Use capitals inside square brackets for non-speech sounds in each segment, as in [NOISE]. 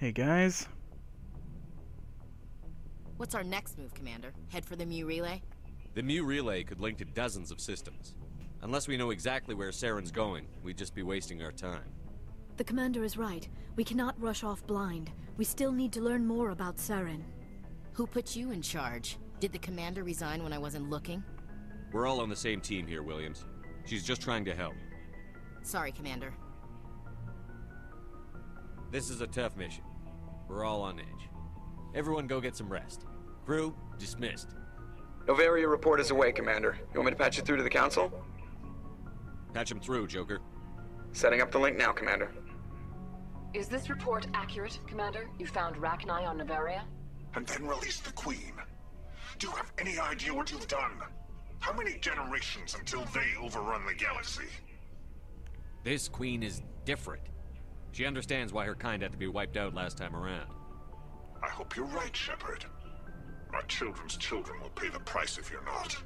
Hey guys. What's our next move, Commander? Head for the Mu Relay? The Mu Relay could link to dozens of systems. Unless we know exactly where Saren's going, we'd just be wasting our time. The commander is right. We cannot rush off blind. We still need to learn more about Saren. Who put you in charge? Did the commander resign when I wasn't looking? We're all on the same team here, Williams. She's just trying to help. Sorry, Commander. This is a tough mission. We're all on edge. Everyone go get some rest. Crew, dismissed. Noveria report is away, Commander. You want me to patch you through to the Council? Patch him through, Joker. Setting up the link now, Commander. Is this report accurate, Commander? You found Rachni on Noveria? And then released the Queen. Do you have any idea what you've done? How many generations until they overrun the galaxy? This Queen is different. She understands why her kind had to be wiped out last time around. I hope you're right, Shepard. Our children's children will pay the price if you're not.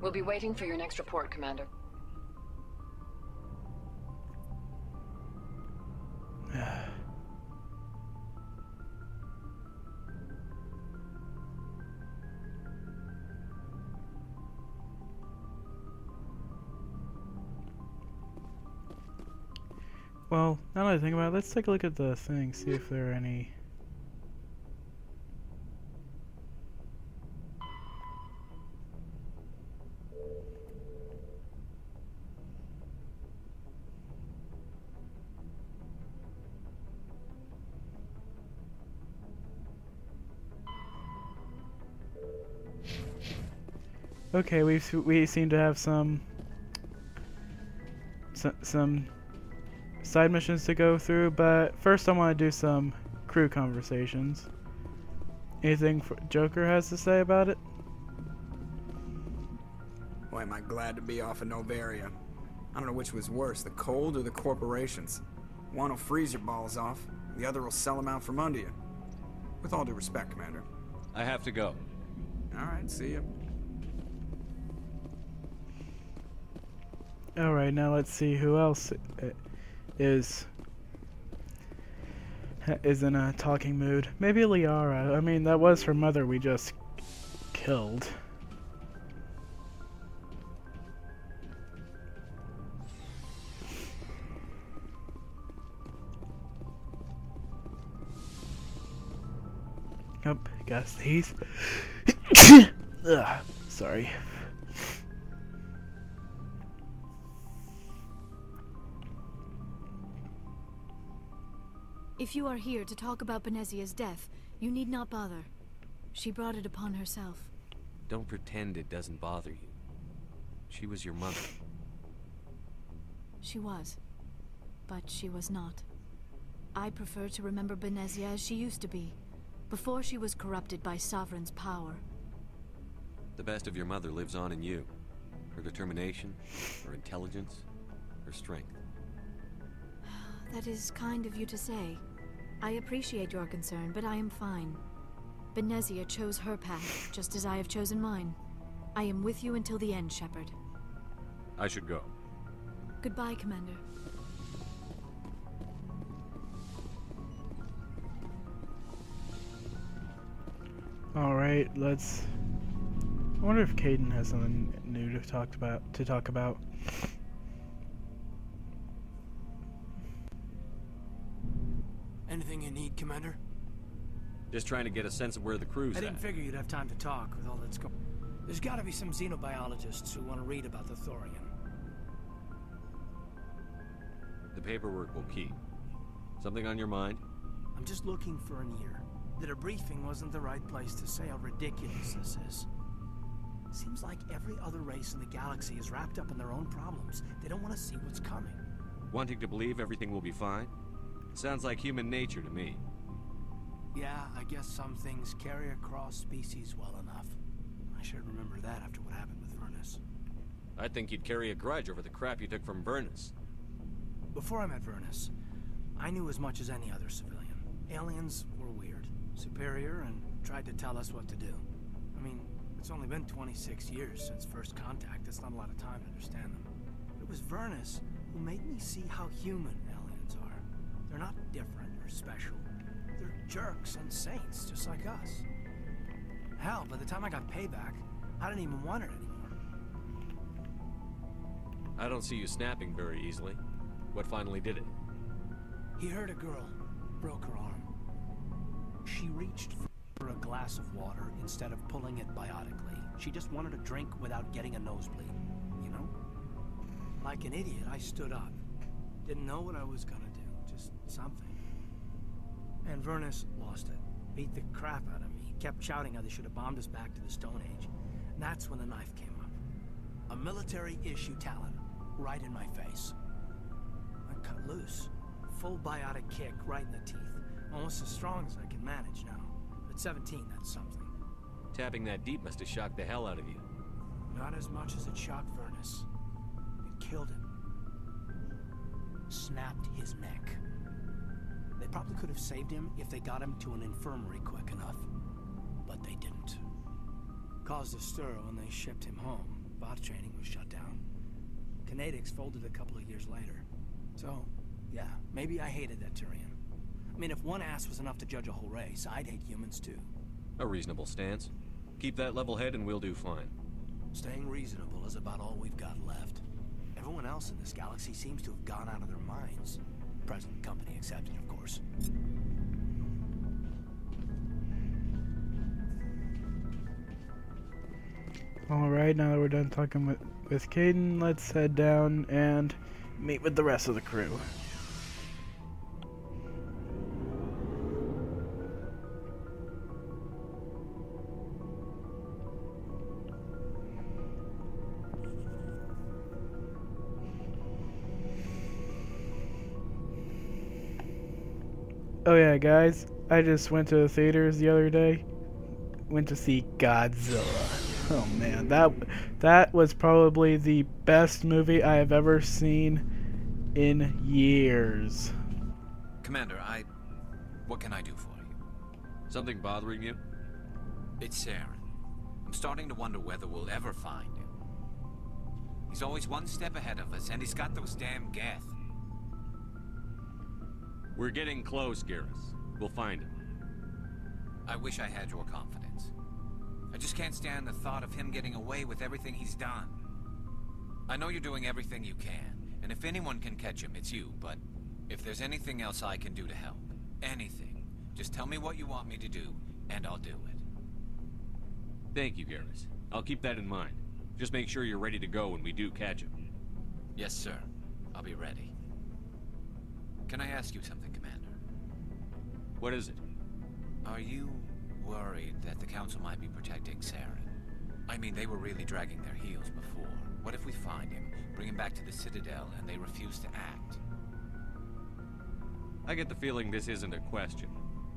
We'll be waiting for your next report, Commander. [SIGHS] [SIGHS] Well, now that I think about it, let's take a look at the thing, see if there are any... Okay, we we seem to have some some, some side missions to go through, but first I want to do some crew conversations. Anything Joker has to say about it? Boy, am I glad to be off of Noveria. I don't know which was worse, the cold or the corporations. One will freeze your balls off, the other will sell them out from under you. With all due respect, Commander. I have to go. Alright, see you. Alright, now let's see who else uh, is is in a talking mood. Maybe Liara. I mean, that was her mother we just killed. Oh, guess these. [COUGHS] Ugh, sorry. If you are here to talk about Benezia's death, you need not bother. She brought it upon herself. Don't pretend it doesn't bother you. She was your mother. She was. But she was not. I prefer to remember Benezia as she used to be, before she was corrupted by Sovereign's power. The best of your mother lives on in you. Her determination, her intelligence, her strength. [SIGHS] That is kind of you to say. I appreciate your concern, but I am fine. Benezia chose her path, just as I have chosen mine. I am with you until the end, Shepard. I should go. Goodbye, Commander. Alright, let's... I wonder if Kaidan has something new to talk about. To talk about. Commander? Just trying to get a sense of where the crew's I didn't at. figure you'd have time to talk with all that's going. There's got to be some xenobiologists who want to read about the Thorian. The paperwork will keep. Something on your mind? I'm just looking for an ear. The debriefing wasn't the right place to say how ridiculous this is. Seems like every other race in the galaxy is wrapped up in their own problems. They don't want to see what's coming. Wanting to believe everything will be fine? Sounds like human nature to me. Yeah, I guess some things carry across species well enough. I should remember that after what happened with Vyrnnus. I think you'd carry a grudge over the crap you took from Vyrnnus. Before I met Vyrnnus, I knew as much as any other civilian. Aliens were weird, superior, and tried to tell us what to do. I mean, it's only been 26 years since first contact. That's not a lot of time to understand them. It was Vyrnnus who made me see how human aliens are. They're not different or special. Jerks and saints, just like us. Hell, by the time I got payback, I didn't even want it anymore. I don't see you snapping very easily. What finally did it? He hurt a girl, broke her arm. She reached for a glass of water instead of pulling it biotically. She just wanted a drink without getting a nosebleed, you know? Like an idiot, I stood up. Didn't know what I was gonna do, just something. And Vyrnnus lost it. Beat the crap out of me. Kept shouting how they should have bombed us back to the Stone Age. And that's when the knife came up. A military issue Talon, right in my face. I cut loose. Full biotic kick right in the teeth. Almost as strong as I can manage now. At 17, that's something. Tapping that deep must have shocked the hell out of you. Not as much as it shocked Vyrnnus. It killed him. Snapped his neck. They probably could have saved him if they got him to an infirmary quick enough. But they didn't. Caused a stir when they shipped him home. BAaT training was shut down. Conatix folded a couple of years later. So, yeah, maybe I hated that Turian. I mean, if one ass was enough to judge a whole race, I'd hate humans too. A reasonable stance. Keep that level head and we'll do fine. Staying reasonable is about all we've got left. Everyone else in this galaxy seems to have gone out of their minds. Present company accepted, of course. Alright, now that we're done talking with, with Kaidan, let's head down and meet with the rest of the crew. Oh yeah, guys, I just went to the theaters the other day. Went to see Godzilla. Oh man, that that was probably the best movie I have ever seen in years. Commander, I... What can I do for you? Something bothering you? It's Saren. I'm starting to wonder whether we'll ever find him. He's always one step ahead of us, and he's got those damn Geth. We're getting close, Garrus. We'll find him. I wish I had your confidence. I just can't stand the thought of him getting away with everything he's done. I know you're doing everything you can, and if anyone can catch him, it's you, but if there's anything else I can do to help, anything, just tell me what you want me to do, and I'll do it. Thank you, Garrus. I'll keep that in mind. Just make sure you're ready to go when we do catch him. Yes, sir. I'll be ready. Can I ask you something, Commander? What is it? Are you worried that the Council might be protecting Saren? I mean, they were really dragging their heels before. What if we find him, bring him back to the Citadel, and they refuse to act? I get the feeling this isn't a question.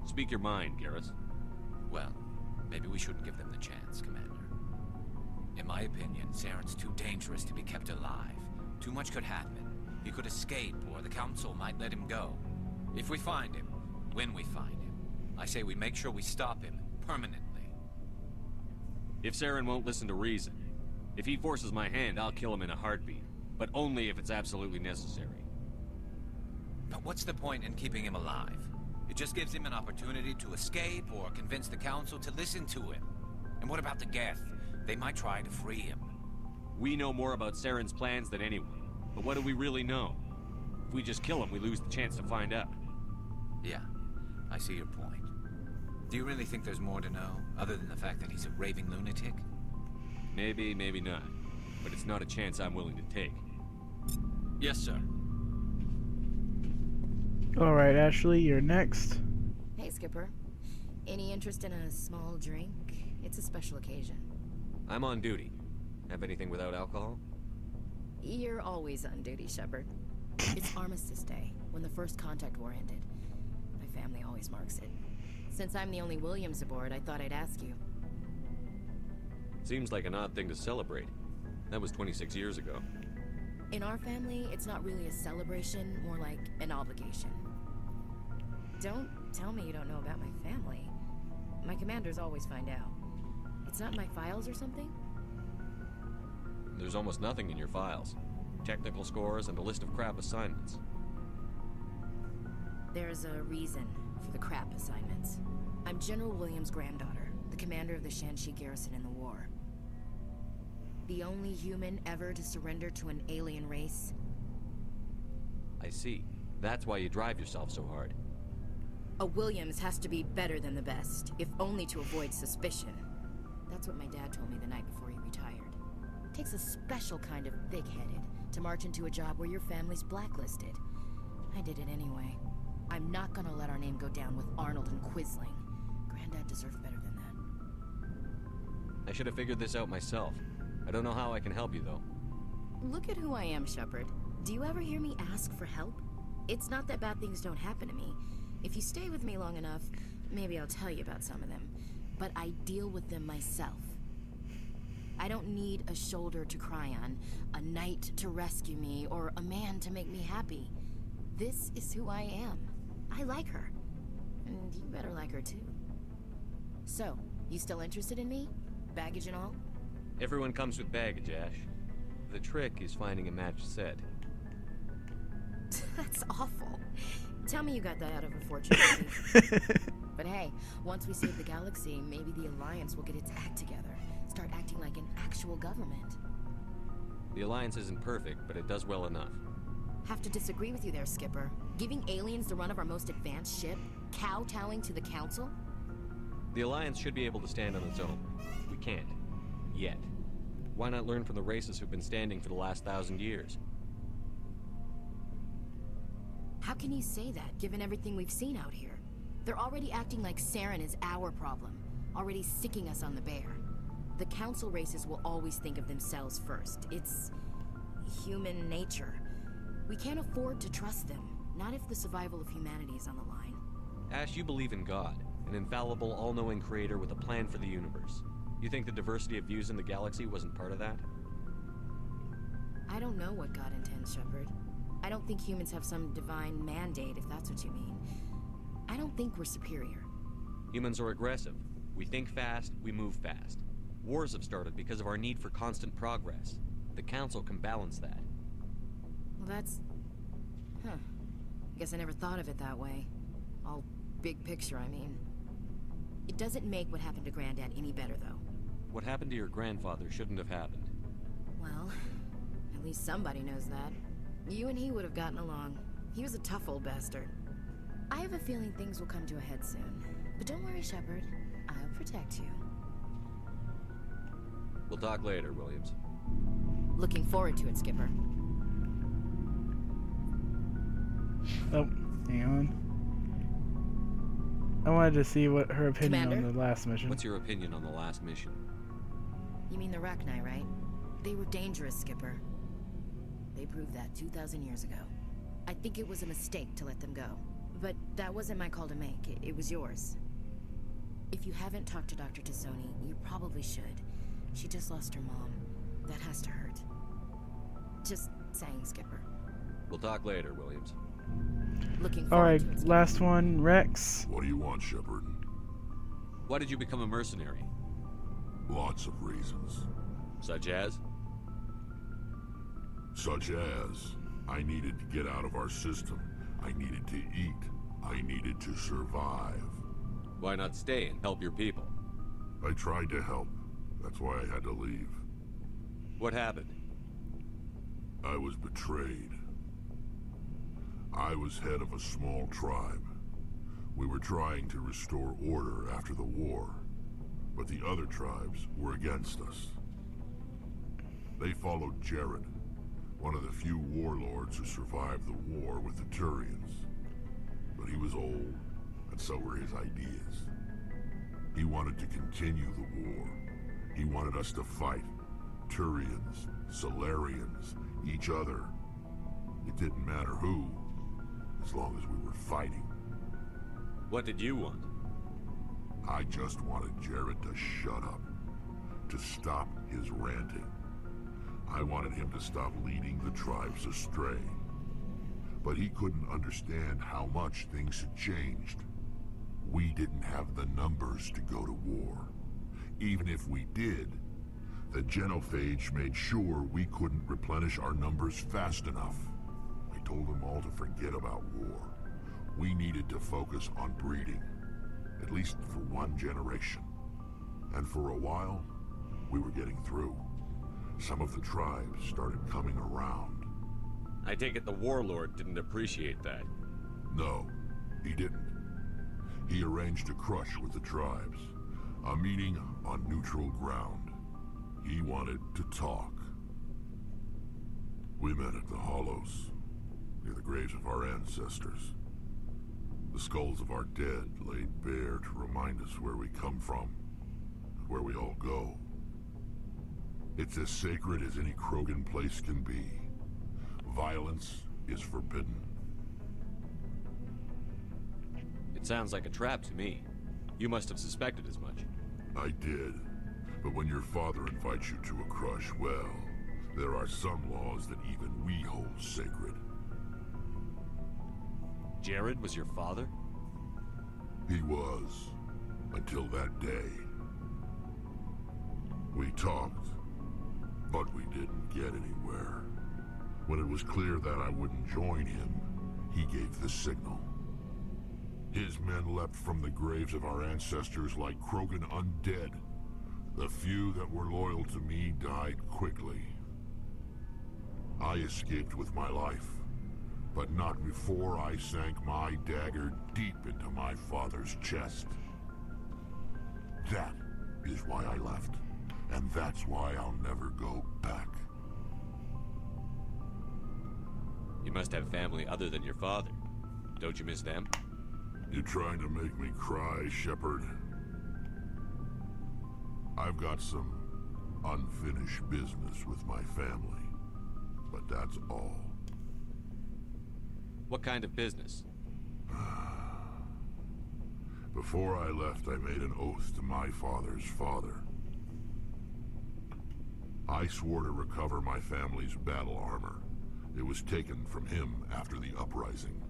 Speak your mind, Garrus. Well, maybe we shouldn't give them the chance, Commander. In my opinion, Saren's too dangerous to be kept alive. Too much could happen. He could escape, or the Council might let him go. If we find him, when we find him, I say we make sure we stop him, permanently. If Saren won't listen to reason, if he forces my hand, I'll kill him in a heartbeat. But only if it's absolutely necessary. But what's the point in keeping him alive? It just gives him an opportunity to escape or convince the Council to listen to him. And what about the Geth? They might try to free him. We know more about Saren's plans than anyone. But what do we really know? If we just kill him, we lose the chance to find out. Yeah, I see your point. Do you really think there's more to know, other than the fact that he's a raving lunatic? Maybe, maybe not. But it's not a chance I'm willing to take. Yes, sir. Alright, Ashley, you're next. Hey, Skipper. Any interest in a small drink? It's a special occasion. I'm on duty. Have anything without alcohol? You're always on duty, Shepard. It's Armistice Day, when the first contact war ended. My family always marks it. Since I'm the only Williams aboard, I thought I'd ask you. Seems like an odd thing to celebrate. That was 26 years ago. In our family, it's not really a celebration, more like an obligation. Don't tell me you don't know about my family. My commanders always find out. It's not in my files or something? There's almost nothing in your files. Technical scores and a list of crap assignments. There's a reason for the crap assignments. I'm General Williams' granddaughter, the commander of the Shanxi garrison in the war. The only human ever to surrender to an alien race. I see. That's why you drive yourself so hard. A Williams has to be better than the best, if only to avoid suspicion. That's what my dad told me the night before he retired. Takes a special kind of big-headed to march into a job where your family's blacklisted. I did it anyway. I'm not gonna let our name go down with Arnold and Quisling. Granddad deserves better than that. I should have figured this out myself. I don't know how I can help you, though. Look at who I am, Shepard. Do you ever hear me ask for help? It's not that bad things don't happen to me. If you stay with me long enough, maybe I'll tell you about some of them. But I deal with them myself. I don't need a shoulder to cry on, a knight to rescue me, or a man to make me happy. This is who I am. I like her. And you better like her too. So, you still interested in me? Baggage and all? Everyone comes with baggage, Ash. The trick is finding a match set. [LAUGHS] That's awful. Tell me you got that out of a fortune. [LAUGHS] but hey, once we save the galaxy, maybe the Alliance will get its act together. Start acting like an actual government. The Alliance isn't perfect, but it does well enough. Have to disagree with you there, Skipper. Giving aliens the run of our most advanced ship? Kowtowing to the Council? The Alliance should be able to stand on its own. We can't. Yet. Why not learn from the races who've been standing for the last thousand years? How can you say that, given everything we've seen out here? They're already acting like Saren is our problem, already sicking us on the bear. The Council races will always think of themselves first. It's... human nature. We can't afford to trust them, not if the survival of humanity is on the line. Ash, you believe in God, an infallible, all-knowing creator with a plan for the universe. You think the diversity of views in the galaxy wasn't part of that? I don't know what God intends, Shepard. I don't think humans have some divine mandate, if that's what you mean. I don't think we're superior. Humans are aggressive. We think fast, we move fast. Wars have started because of our need for constant progress. The Council can balance that. Well, that's... Huh. I guess I never thought of it that way. All big picture, I mean. It doesn't make what happened to Granddad any better, though. What happened to your grandfather shouldn't have happened. Well, at least somebody knows that. You and he would have gotten along. He was a tough old bastard. I have a feeling things will come to a head soon. But don't worry, Shepard. I'll protect you. We'll talk later, Williams. Looking forward to it, Skipper. Oh, hang on. I wanted to see what her opinion Commander? on the last mission. What's your opinion on the last mission? You mean the Rachni, right? They were dangerous, Skipper. They proved that 2,000 years ago. I think it was a mistake to let them go. But that wasn't my call to make. It, it was yours. If you haven't talked to Dr. T'Soni, you probably should. She just lost her mom. That has to hurt. Just saying, Skipper. We'll talk later, Williams. Looking forward Alright, to it. Skipper. last one, Wrex. What do you want, Shepard? Why did you become a mercenary? Lots of reasons. Such as? Such as, I needed to get out of our system. I needed to eat. I needed to survive. Why not stay and help your people? I tried to help. That's why I had to leave. What happened? I was betrayed. I was head of a small tribe. We were trying to restore order after the war, but the other tribes were against us. They followed Jarrod, one of the few warlords who survived the war with the Turians. But he was old, and so were his ideas. He wanted to continue the war. He wanted us to fight. Turians, Salarians, each other. It didn't matter who, as long as we were fighting. What did you want? I just wanted Jarrod to shut up. To stop his ranting. I wanted him to stop leading the tribes astray. But he couldn't understand how much things had changed. We didn't have the numbers to go to war. Even if we did, the genophage made sure we couldn't replenish our numbers fast enough. I told them all to forget about war. We needed to focus on breeding, at least for one generation. And for a while, we were getting through. Some of the tribes started coming around. I take it the warlord didn't appreciate that. No, he didn't. He arranged a crush with the tribes. A meeting on neutral ground. He wanted to talk. We met at the Hollows, near the graves of our ancestors. The skulls of our dead laid bare to remind us where we come from, and where we all go. It's as sacred as any Krogan place can be. Violence is forbidden. It sounds like a trap to me. You must have suspected as much. I did. But when your father invites you to a crush, well, there are some laws that even we hold sacred. Jarrod was your father? He was. Until that day. We talked, but we didn't get anywhere. When it was clear that I wouldn't join him, he gave the signal. His men leapt from the graves of our ancestors like Krogan undead. The few that were loyal to me died quickly. I escaped with my life, but not before I sank my dagger deep into my father's chest. That is why I left, and that's why I'll never go back. You must have family other than your father. Don't you miss them? You trying to make me cry, Shepard? I've got some unfinished business with my family, but that's all. What kind of business? [SIGHS] Before I left, I made an oath to my father's father. I swore to recover my family's battle armor. It was taken from him after the uprising.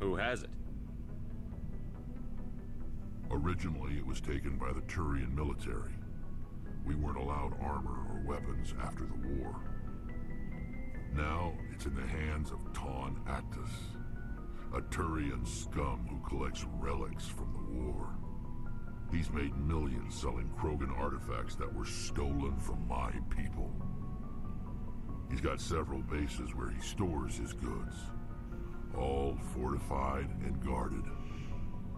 Who has it? Originally, it was taken by the Turian military. We weren't allowed armor or weapons after the war. Now, it's in the hands of Tonn Actus, a Turian scum who collects relics from the war. He's made millions selling Krogan artifacts that were stolen from my people. He's got several bases where he stores his goods, all fortified and guarded.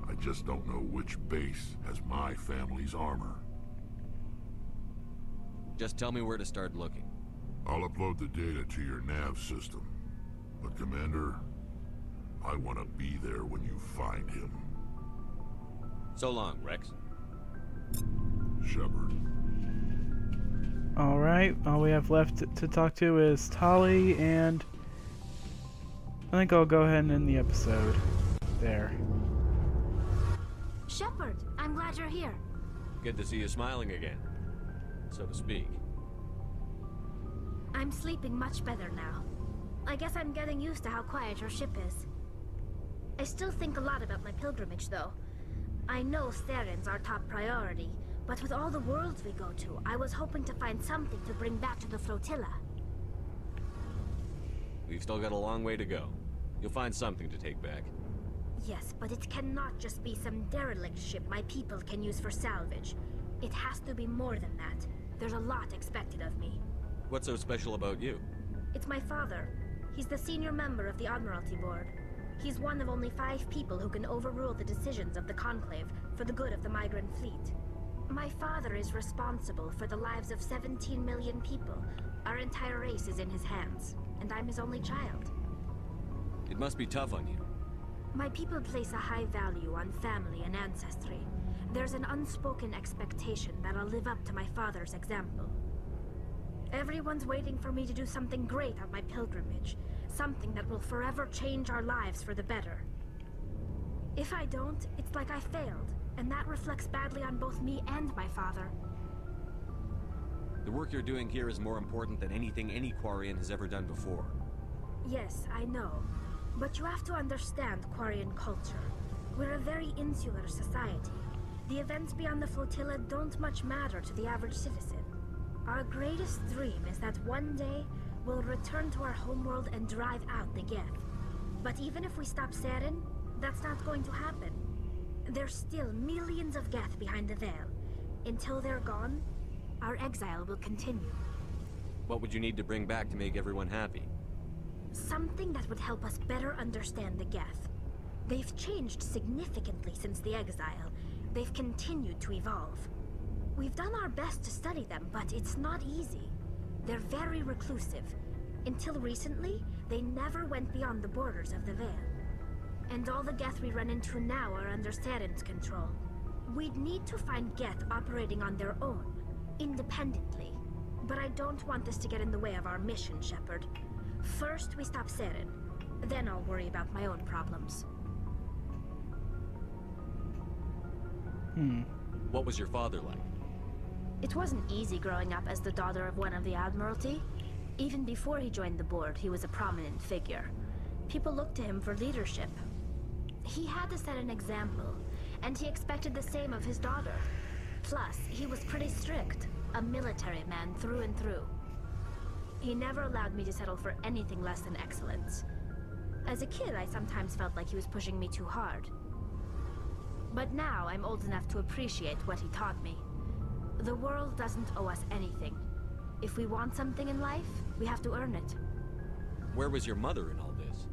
I just don't know which base has my family's armor. Just tell me where to start looking. I'll upload the data to your nav system. But Commander, I want to be there when you find him. So long, Wrex. Shepard. Alright, all we have left to, to talk to is Tali, and I think I'll go ahead and end the episode there. Shepard, I'm glad you're here. Good to see you smiling again, so to speak. I'm sleeping much better now. I guess I'm getting used to how quiet your ship is. I still think a lot about my pilgrimage, though. I know Saren's our top priority, but with all the worlds we go to, I was hoping to find something to bring back to the flotilla. We've still got a long way to go. You'll find something to take back. Yes, but it cannot just be some derelict ship my people can use for salvage. It has to be more than that. There's a lot expected of me. What's so special about you? It's my father. He's the senior member of the Admiralty Board. He's one of only five people who can overrule the decisions of the Conclave for the good of the migrant fleet. My father is responsible for the lives of 17 million people. Our entire race is in his hands, and I'm his only child. It must be tough on you. My people place a high value on family and ancestry. There's an unspoken expectation that I'll live up to my father's example. Everyone's waiting for me to do something great on my pilgrimage. Something that will forever change our lives for the better. If I don't, it's like I failed, and that reflects badly on both me and my father. The work you're doing here is more important than anything any Quarian has ever done before. Yes, I know. But you have to understand Quarian culture. We're a very insular society. The events beyond the flotilla don't much matter to the average citizen. Our greatest dream is that one day we'll return to our homeworld and drive out the Geth. But even if we stop Saren, that's not going to happen. There's still millions of Geth behind the veil. Until they're gone, our exile will continue. What would you need to bring back to make everyone happy? Something that would help us better understand the Geth. They've changed significantly since the exile. They've continued to evolve. We've done our best to study them, but it's not easy. They're very reclusive. Until recently, they never went beyond the borders of the Veil. And all the Geth we run into now are under Saren's control. We'd need to find Geth operating on their own, independently. But I don't want this to get in the way of our mission, Shepard. First, we stop Saren. Then I'll worry about my own problems. Hmm. What was your father like? It wasn't easy growing up as the daughter of one of the Admiralty. Even before he joined the board, he was a prominent figure. People looked to him for leadership. He had to set an example, and he expected the same of his daughter. Plus, he was pretty strict, a military man through and through. He never allowed me to settle for anything less than excellence. As a kid, I sometimes felt like he was pushing me too hard. But now I'm old enough to appreciate what he taught me. The world doesn't owe us anything. If we want something in life, we have to earn it. Where was your mother in all this?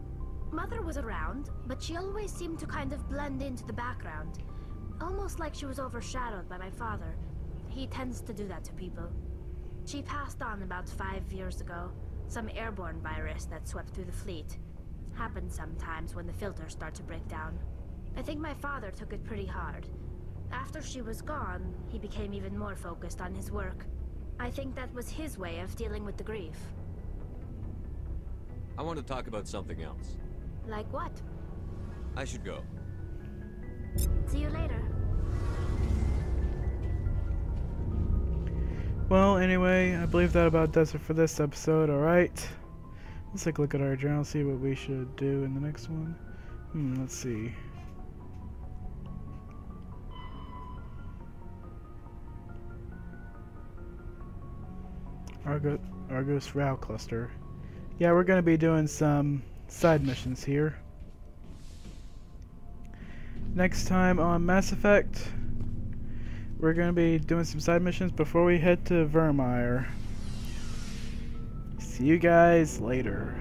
Mother was around, but she always seemed to kind of blend into the background. Almost like she was overshadowed by my father. He tends to do that to people. She passed on about five years ago. Some airborne virus that swept through the fleet. Happens sometimes when the filters start to break down. I think my father took it pretty hard. After she was gone, he became even more focused on his work. I think that was his way of dealing with the grief. I want to talk about something else. Like what? I should go. See you later. Well, anyway, I believe that about does it for this episode, alright? Let's take a look at our journal, see what we should do in the next one. Hmm, let's see. Argo Argos Rho Cluster. Yeah, we're going to be doing some side missions here. Next time on Mass Effect, we're going to be doing some side missions before we head to Virmire. See you guys later.